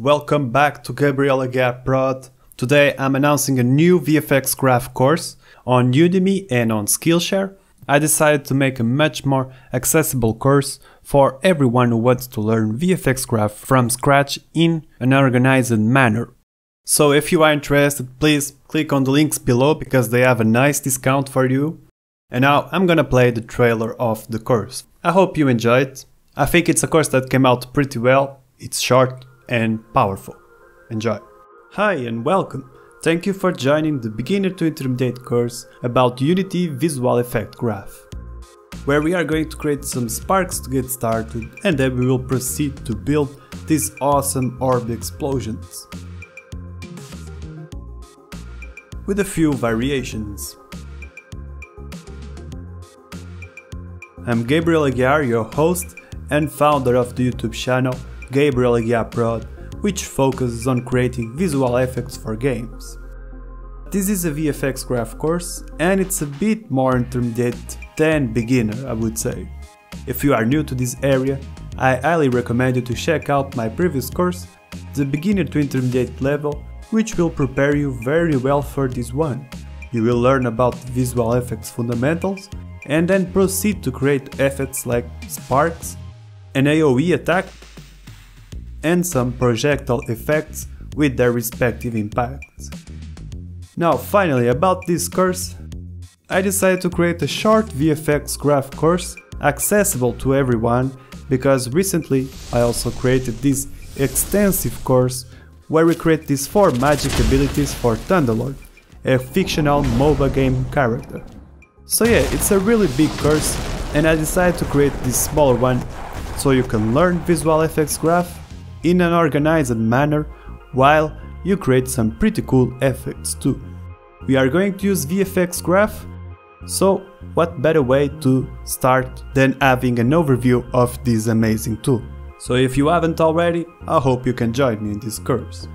Welcome back to Gabriel Aguiar Prod. Today I'm announcing a new VFX Graph course on Udemy and on Skillshare. I decided to make a much more accessible course for everyone who wants to learn VFX Graph from scratch in an organized manner. So if you are interested, please click on the links below because they have a nice discount for you. And now I'm gonna play the trailer of the course. I hope you enjoy it. I think it's a course that came out pretty well. It's short and powerful. Enjoy. Hi and welcome. Thank you for joining the beginner to intermediate course about Unity Visual Effect Graph, where we are going to create some sparks to get started and then we will proceed to build these awesome orb explosions. With a few variations. I'm Gabriel Aguiar, your host and founder of the YouTube channel Gabriel Aguiar which focuses on creating visual effects for games. This is a VFX graph course and it's a bit more intermediate than beginner, I would say. If you are new to this area, I highly recommend you to check out my previous course, the beginner to intermediate level, which will prepare you very well for this one. You will learn about visual effects fundamentals and then proceed to create effects like sparks, an AoE attack, and some projectile effects with their respective impacts. Now finally about this course, I decided to create a short VFX graph course accessible to everyone because recently I also created this extensive course where we create these 4 magic abilities for Thunderlord, a fictional MOBA game character. So yeah, it's a really big course and I decided to create this smaller one so you can learn visual effects graph in an organized manner while you create some pretty cool effects too. We are going to use VFX graph, so what better way to start than having an overview of this amazing tool. So if you haven't already, I hope you can join me in this course.